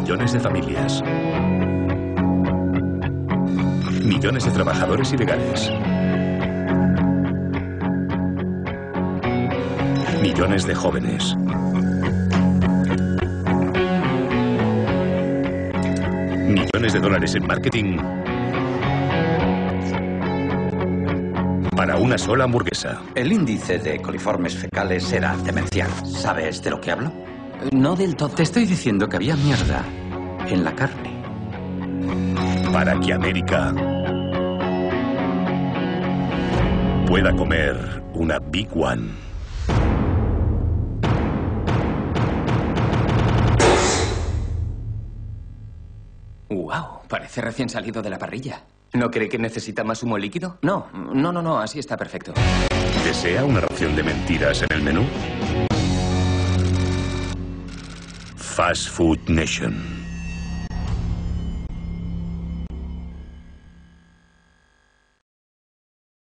millones de familias. Millones de trabajadores ilegales. Millones de jóvenes. Millones de dólares en marketing para una sola hamburguesa. El índice de coliformes fecales era demencial. ¿Sabes de lo que hablo? No del todo. Te estoy diciendo que había mierda en la carne. Para que América pueda comer una Big One. Wow, parece recién salido de la parrilla. ¿No cree que necesita más humo líquido? No, no, no, no, así está perfecto. ¿Desea una ración de mentiras en el menú? Fast Food Nation.